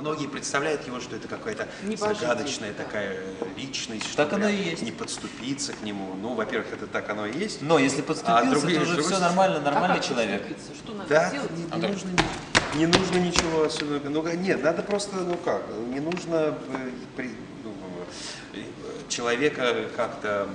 многие представляют его, что это какая-то загадочная такая личность, что Так оно и есть. не подступиться к нему. Ну, во-первых, это так оно и есть. Но если подступился, другие то уже же все нормально, А нормальный как человек. подступиться? Что надо Да, сделать? не, не А так- нужно, не нужно ничего особенного. Ну, нет, надо просто, ну как, не нужно э, при- ну, э, человека как-то,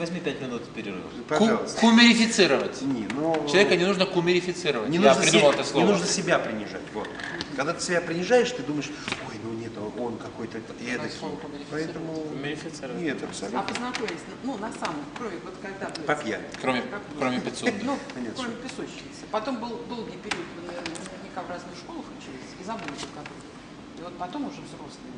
Возьми пять минут перерыва. пожалуйста. Ку- Кумерифицировать. Не, ну, Человека не нужно кумерифицировать. не Я нужно, придумал се- это слово. не нужно себя принижать. Вот. Когда ты себя принижаешь, ты думаешь, ой, ну нет, он- он какой-то эдакий. Поэтому Кумерифицировать. нет, А абсолютно. познакомились, ну, на самом крови, вот когда вы... По пьяни. Кроме, Как кроме подсудных. Ну, Нет, кроме песочницы. Потом был долгий период, наверняка в разных школах учились и забыли друг о друге. И вот потом уже взрослые,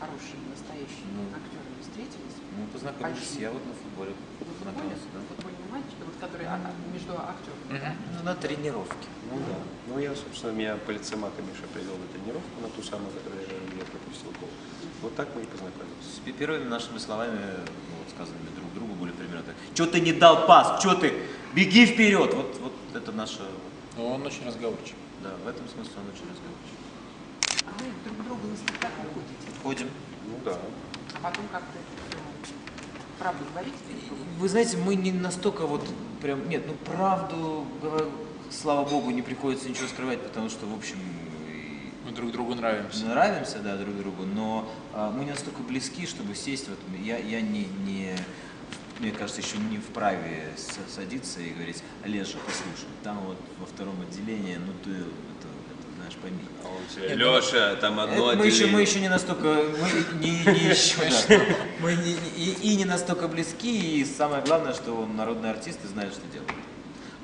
хорошие, настоящие Ну. актеры встретились. Мы познакомились, я вот на футболе футболе, познакомился, да. футбольный матч, вот, который а, а, между актерами. Мгм. Ну, на тренировке. Ну да. Ну я, собственно, меня полицемака Миша привел на тренировку, на ту самую, которую я, пропустил гол. Вот так мы и познакомились. С первыми нашими словами, ну, вот сказанными друг другу, были примерно так. Че ты не дал пас? Че ты? Беги вперед! Вот, вот это наше... Но он очень разговорчив. Да, в этом смысле он очень разговорчив. А вы друг к другу на спектакль ходите, Ходим. Ну да. а потом как-то ну, правду говорите друг другу. Вы знаете, мы не настолько вот прям... Нет, ну правду, слава богу, не приходится ничего скрывать, потому что, в общем, Мы друг другу нравимся. нравимся, да, друг другу, но а, мы не настолько близки, чтобы сесть, вот я, я не, не, мне кажется, еще не вправе садиться и говорить, Олежа, послушай, там вот во втором отделении, ну ты, это, знаешь, пойми. А Нет, ну, Леша, там одно Это мы, еще, мы отделение». еще не настолько, мы не, не еще, да. мы не, и, и не настолько близки, и самое главное, что он народный артист и знает, что делает.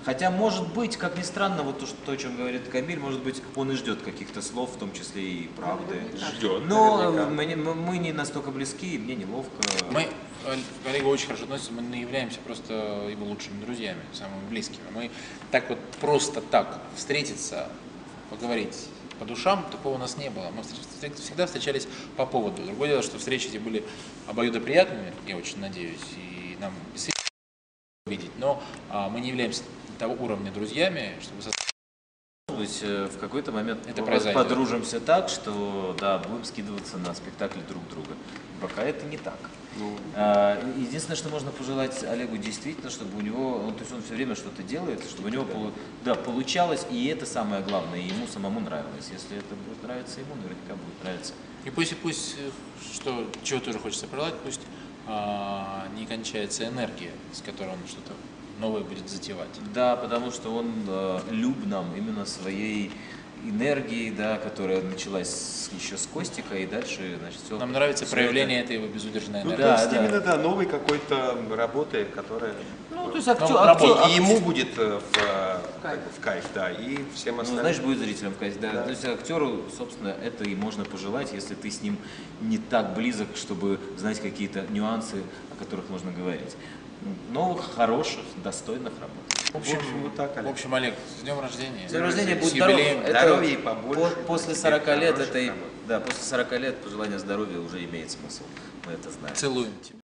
Хотя, может быть, как ни странно, вот то, что, то, о чем говорит Камиль, может быть, он и ждет каких-то слов, в том числе и правды. Ждет. Но наверняка. мы, не- мы- не настолько близки, и мне неловко. Мы, э, коллега очень хорошо относится, мы не являемся просто его лучшими друзьями, самыми близкими. Мы так вот просто так встретиться, поговорить по душам, такого у нас не было. Мы всегда встречались по поводу. Другое дело, что встречи эти были обоюдоприятными, я очень надеюсь, и нам действительно видеть, но а, мы не являемся того уровня друзьями, чтобы со- Может быть, э, в какой-то момент Это мы произойдет. подружимся так, что да, будем скидываться на спектакли друг друга. Пока это не так. Ну, А, Единственное, что можно пожелать Олегу действительно, чтобы у него, ну, то есть он все время что-то делает, чтобы у него полу- да, получалось, и это самое главное, и ему самому нравилось. Если это будет нравиться ему, наверняка будет нравиться. И пусть, и пусть, что, чего тоже хочется пожелать, пусть а, не кончается энергия, с которой он что-то новое будет затевать. Да, потому что он э, люб нам именно своей энергией, да, которая началась с- еще с Костика, и дальше, значит, все. Нам нравится проявление этой его безудержной ну, энергии. Да, то есть да. именно, да, новой какой-то работы, которая... Ну, то есть Ну, актер, актер- и ему будет э, в, э, кайф. как бы в кайф, да, и всем Ну, остальным. знаешь, будет зрителям сказать, да. Да. То есть актеру, собственно, это и можно пожелать, если ты с ним не так близок, чтобы знать какие-то нюансы, о которых можно говорить. Новых, хороших, достойных работ. В общем, вот так, в Олег. общем, Олег, с днем рождения. С днем рождения, будь здоров. Здоровья и побольше, по- После тебе 40 лет это работ. да, после 40 лет пожелание здоровья уже имеет смысл. Мы это знаем. Целуем тебя.